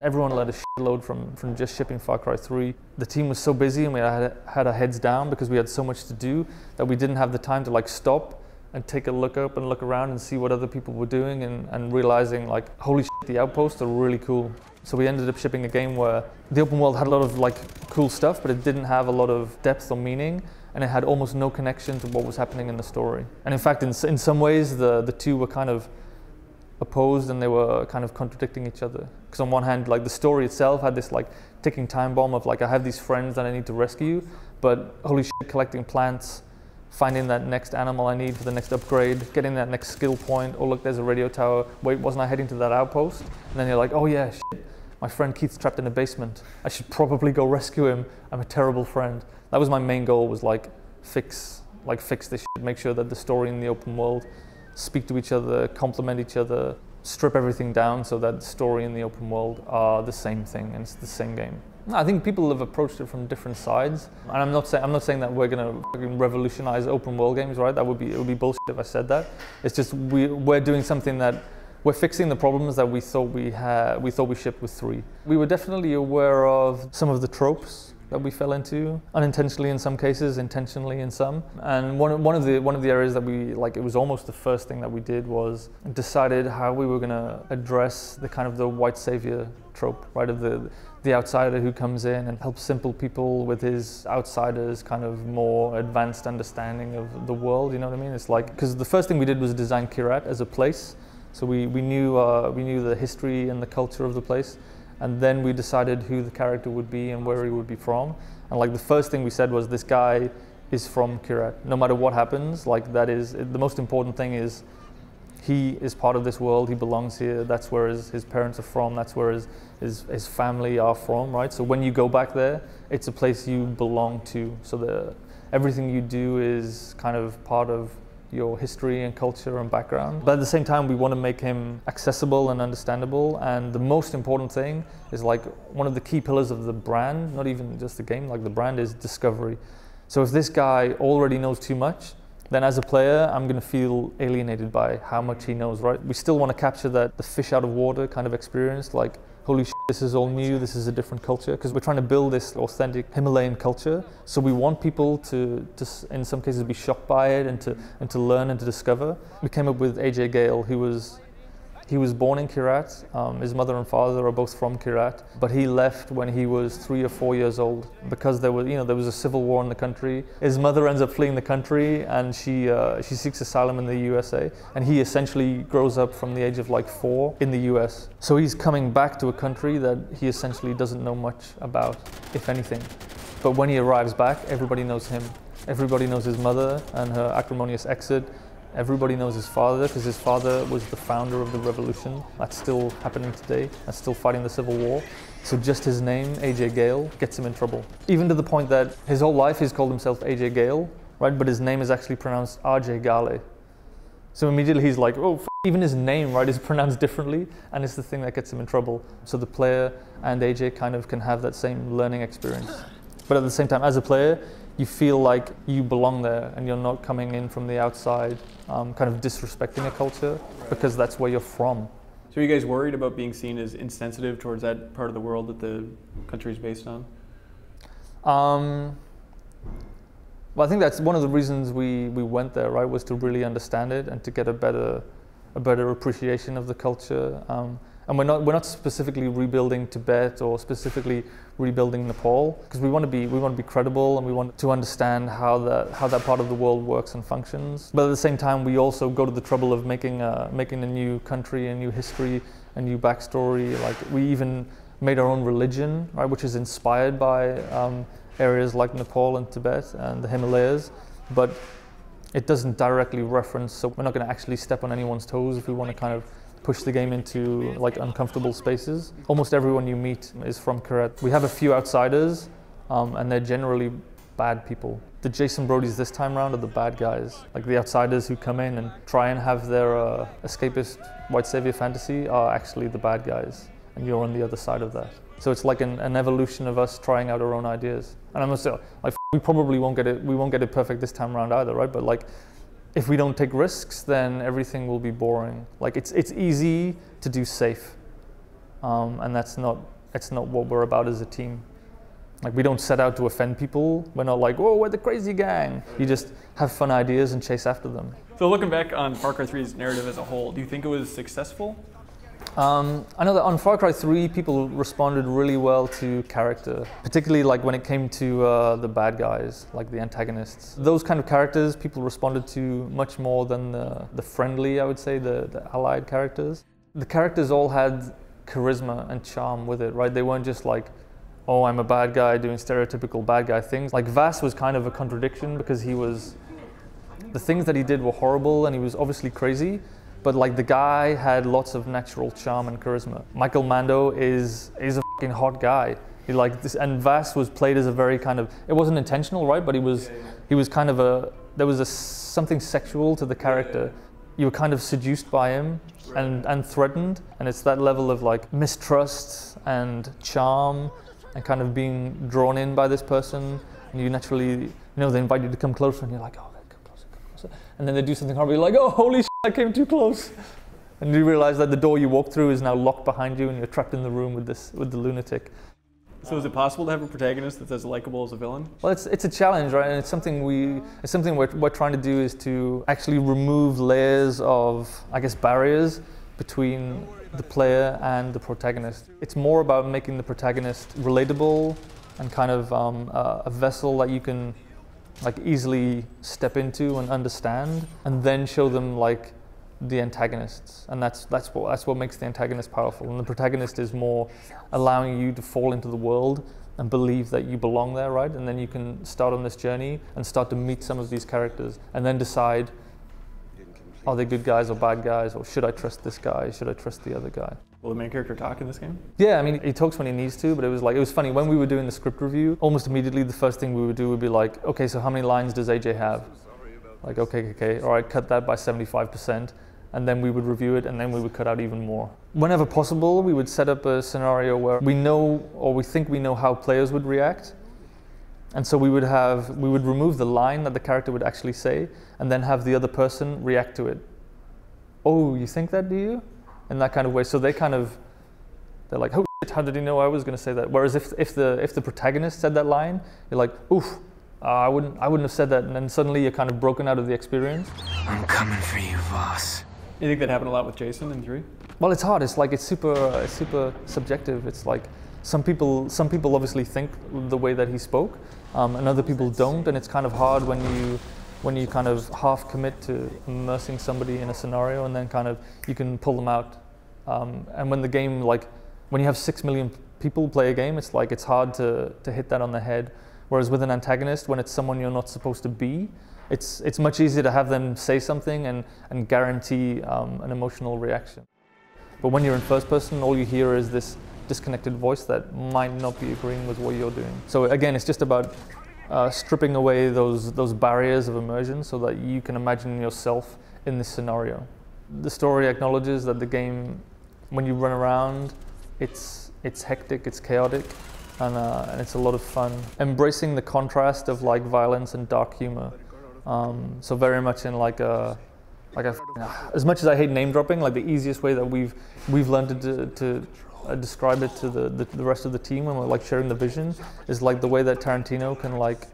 Everyone let a shitload from, from just shipping Far Cry 3. The team was so busy and we had, had our heads down because we had so much to do that we didn't have the time to like stop and take a look up and look around and see what other people were doing and, and realizing like, holy shit, the outposts are really cool. So we ended up shipping a game where the open world had a lot of like cool stuff, but it didn't have a lot of depth or meaning and it had almost no connection to what was happening in the story. And in fact, in, in some ways, the, the two were kind of opposed and they were kind of contradicting each other. Because on one hand, like the story itself had this like ticking time bomb of like I have these friends that I need to rescue, but holy shit, collecting plants, finding that next animal I need for the next upgrade, getting that next skill point. Oh look, there's a radio tower. Wait, wasn't I heading to that outpost? And then you're like, oh yeah, shit, my friend Keith's trapped in a basement. I should probably go rescue him. I'm a terrible friend. That was my main goal. Was like fix, like fix this shit. Make sure that the story in the open world speak to each other, complement each other, strip everything down so that the story and the open world are the same thing and it's the same game. I think people have approached it from different sides, and I'm not saying I'm not saying that we're going to revolutionize open world games, right? That would be it would be bullshit if I said that. It's just we we're doing something that we're fixing the problems that we thought we had we thought we shipped with three. We were definitely aware of some of the tropes that we fell into unintentionally in some cases, intentionally in some. And one, one of the one of the areas that we like it was almost the first thing that we did was decided how we were going to address the kind of the white savior trope, right? Of the the outsider who comes in and helps simple people with his outsiders kind of more advanced understanding of the world. You know what I mean? It's like because the first thing we did was design Kyrat as a place. So we, we knew uh, we knew the history and the culture of the place and then we decided who the character would be and where he would be from. And like the first thing we said was this guy is from Kyrat. No matter what happens, like that is the most important thing is he is part of this world. He belongs here. That's where his, his parents are from. That's where his, his, his family are from, right? So when you go back there, it's a place you belong to. So the, everything you do is kind of part of your history and culture and background. But at the same time, we want to make him accessible and understandable. And the most important thing is like one of the key pillars of the brand, not even just the game, like the brand is discovery. So if this guy already knows too much, then as a player, I'm going to feel alienated by how much he knows, right? We still want to capture that the fish out of water kind of experience, like holy shit, this is all new, this is a different culture, because we're trying to build this authentic Himalayan culture. So we want people to, to, in some cases, be shocked by it and to, and to learn and to discover. We came up with AJ Ghale, who was he was born in Kyrat. Um, his mother and father are both from Kyrat, but he left when he was three or four years old because there was, you know, there was a civil war in the country. His mother ends up fleeing the country, and she uh, she seeks asylum in the USA. And he essentially grows up from the age of like four in the US. So he's coming back to a country that he essentially doesn't know much about, if anything. But when he arrives back, everybody knows him. Everybody knows his mother and her acrimonious exit Everybody knows his father because his father was the founder of the revolution. That's still happening today. That's still fighting the civil war. So just his name, AJ Ghale, gets him in trouble. Even to the point that his whole life he's called himself AJ Ghale, right? But his name is actually pronounced RJ Ghale. So immediately he's like, oh, even his name, right, is pronounced differently, and it's the thing that gets him in trouble. So the player and AJ kind of can have that same learning experience. But at the same time, as a player, you feel like you belong there and you're not coming in from the outside, um, kind of disrespecting a culture because that's where you're from. So, are you guys worried about being seen as insensitive towards that part of the world that the country is based on? Um, well, I think that's one of the reasons we, we went there, right, was to really understand it and to get a better, a better appreciation of the culture. Um, and we're not we're not specifically rebuilding Tibet or specifically rebuilding Nepal because we want to be we want to be credible and we want to understand how that how that part of the world works and functions. But at the same time, we also go to the trouble of making a, making a new country, a new history, a new backstory. Like we even made our own religion, right, which is inspired by um, areas like Nepal and Tibet and the Himalayas, but it doesn't directly reference. So we're not going to actually step on anyone's toes if we want to kind of push the game into like uncomfortable spaces. Almost everyone you meet is from Kyrat. We have a few outsiders, um, and they're generally bad people. The Jason Brodies this time around are the bad guys. Like the outsiders who come in and try and have their uh, escapist white savior fantasy are actually the bad guys, and you're on the other side of that. So it's like an, an evolution of us trying out our own ideas. And I must say, like, we probably won't get it. We won't get it perfect this time around either, right? But like, if we don't take risks, then everything will be boring. Like it's it's easy to do safe, um, and that's not it's not what we're about as a team. Like we don't set out to offend people. We're not like, oh, we're the crazy gang. You just have fun ideas and chase after them. So looking back on Cry 3's narrative as a whole, do you think it was successful? Um, I know that on Far Cry 3, people responded really well to character, particularly like when it came to uh, the bad guys, like the antagonists. Those kind of characters, people responded to much more than the, the friendly, I would say, the, the allied characters. The characters all had charisma and charm with it, right? They weren't just like, oh, I'm a bad guy doing stereotypical bad guy things. Like Vaas was kind of a contradiction because he was, the things that he did were horrible and he was obviously crazy, but like the guy had lots of natural charm and charisma. Michael Mando is is a fucking hot guy. He like this, and Vaas was played as a very kind of. It wasn't intentional, right? But he was he was kind of a. There was a something sexual to the character. You were kind of seduced by him and and threatened, and it's that level of like mistrust and charm, and kind of being drawn in by this person. And you naturally, you know, they invite you to come closer, and you're like, oh, come closer, come closer. And then they do something horrible. Like, oh, holy shit, I came too close. And you realize that the door you walk through is now locked behind you and you're trapped in the room with this with the lunatic. So is it possible to have a protagonist that's as likable as a villain? Well, it's, it's a challenge, right? And it's something we it's something we're, we're trying to do is to actually remove layers of I guess barriers between the player and the protagonist. It's more about making the protagonist relatable and kind of um, uh, a vessel that you can like easily step into and understand, and then show them like the antagonists, and that's that's what that's what makes the antagonist powerful. And the protagonist is more allowing you to fall into the world and believe that you belong there, right? And then you can start on this journey and start to meet some of these characters, and then decide are they good guys or bad guys, or should I trust this guy? Should I trust the other guy? Will the main character talk in this game? Yeah, I mean, he talks when he needs to, but it was like, it was funny. When we were doing the script review, almost immediately the first thing we would do would be like, okay, so how many lines does AJ have? Like, okay, okay, all right, cut that by 75%. And then we would review it and then we would cut out even more. Whenever possible, we would set up a scenario where we know or we think we know how players would react. And so we would have, we would remove the line that the character would actually say and then have the other person react to it. Oh, you think that, do you? In that kind of way. So they kind of, they're like, oh shit, how did he know I was going to say that? Whereas if, if, the, if the protagonist said that line, you're like, oof, uh, I, wouldn't, I wouldn't have said that. And then suddenly you're kind of broken out of the experience. I'm coming for you, boss. You think that happened a lot with Jason in 3? Well, it's hard. It's like, it's super, uh, it's super subjective. It's like, some people, some people obviously think the way that he spoke, um, and other people don't. And it's kind of hard when you, when you kind of half commit to immersing somebody in a scenario and then kind of you can pull them out. Um, and when the game, like, when you have six million people play a game, it's like it's hard to, to hit that on the head. Whereas with an antagonist, when it's someone you're not supposed to be, it's, it's much easier to have them say something and, and guarantee um, an emotional reaction. But when you're in first person, all you hear is this disconnected voice that might not be agreeing with what you're doing. So again, it's just about uh, stripping away those, those barriers of immersion so that you can imagine yourself in this scenario. The story acknowledges that the game, when you run around, it's, it's hectic, it's chaotic, and, uh, and it's a lot of fun. Embracing the contrast of like violence and dark humor. Um, so very much in like a, like a, as much as I hate name dropping, like the easiest way that we've we've learned to, to uh, describe it to the, the, the rest of the team when we're like sharing the vision is like the way that Tarantino can like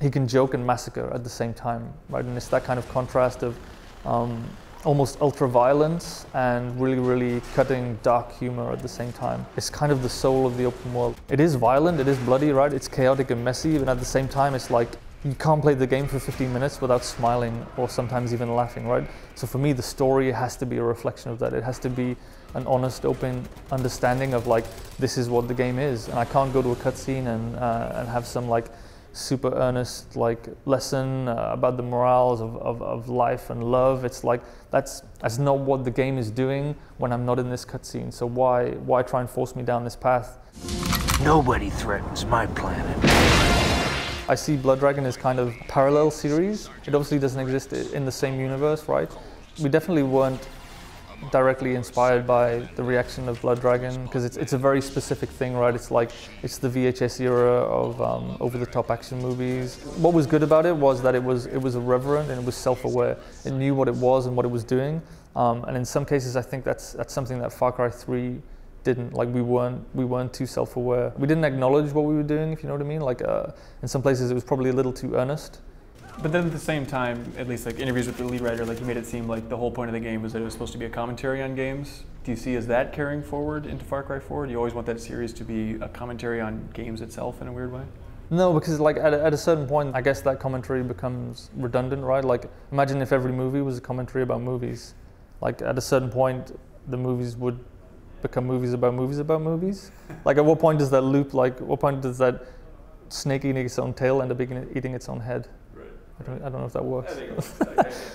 he can joke and massacre at the same time, right? And it's that kind of contrast of um, almost ultra violence and really, really cutting dark humor at the same time. It's kind of the soul of the open world. It is violent, it is bloody, right? It's chaotic and messy, and at the same time, it's like you can't play the game for 15 minutes without smiling or sometimes even laughing, right? So for me, the story has to be a reflection of that. It has to be an honest, open understanding of like this is what the game is, and I can't go to a cutscene and uh, and have some like super earnest like lesson uh, about the morals of, of, of life and love. It's like that's that's not what the game is doing when I'm not in this cutscene. So why why try and force me down this path? Nobody threatens my planet. I see Blood Dragon as kind of parallel series. It obviously doesn't exist in the same universe, right? We definitely weren't directly inspired by the reaction of Blood Dragon because it's, it's a very specific thing, right? It's like it's the VHS era of um, over-the-top action movies. What was good about it was that it was it was irreverent and it was self-aware. It knew what it was and what it was doing. Um, and in some cases, I think that's that's something that Far Cry 3 didn't like we weren't we weren't too self-aware. We didn't acknowledge what we were doing, if you know what I mean. Like uh, in some places it was probably a little too earnest. But then at the same time, at least like interviews with the lead writer, like you made it seem like the whole point of the game was that it was supposed to be a commentary on games. Do you see as that carrying forward into Far Cry 4? Do you always want that series to be a commentary on games itself in a weird way? No, because like at a, at a certain point, I guess that commentary becomes redundant, right? Like imagine if every movie was a commentary about movies. Like at a certain point, the movies would become movies about movies about movies. like at what point does that loop? Like what point does that snake eating its own tail end up eating its own head? I don't, I don't know if that works.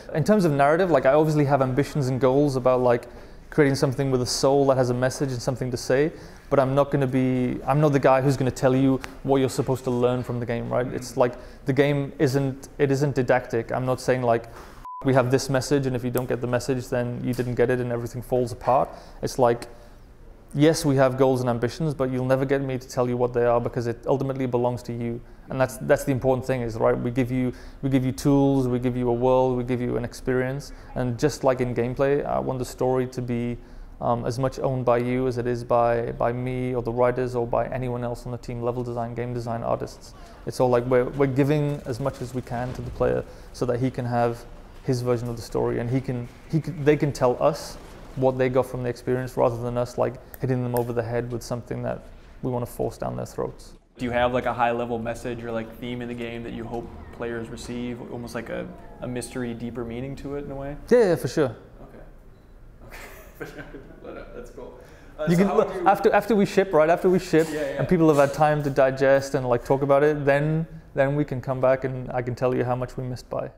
in terms of narrative, like I obviously have ambitions and goals about like creating something with a soul that has a message and something to say, but I'm not going to be, I'm not the guy who's going to tell you what you're supposed to learn from the game, right? Mm-hmm. It's like the game isn't, it isn't didactic. I'm not saying like, we have this message and if you don't get the message, then you didn't get it and everything falls apart. It's like, yes, we have goals and ambitions, but you'll never get me to tell you what they are because it ultimately belongs to you. And that's that's the important thing is right. We give you we give you tools, we give you a world, we give you an experience, and just like in gameplay, I want the story to be um, as much owned by you as it is by by me or the writers or by anyone else on the team, level design, game design, artists. It's all like we're we're giving as much as we can to the player so that he can have his version of the story and he can he can, they can tell us what they got from the experience rather than us like hitting them over the head with something that we want to force down their throats. Do you have like a high level message or like theme in the game that you hope players receive, almost like a, a mystery, deeper meaning to it in a way? Yeah, yeah for sure. Okay. Okay. For sure. That's cool. Uh, you so can you... after after we ship, right? After we ship, yeah, yeah. and people have had time to digest and like talk about it, then then we can come back and I can tell you how much we missed by.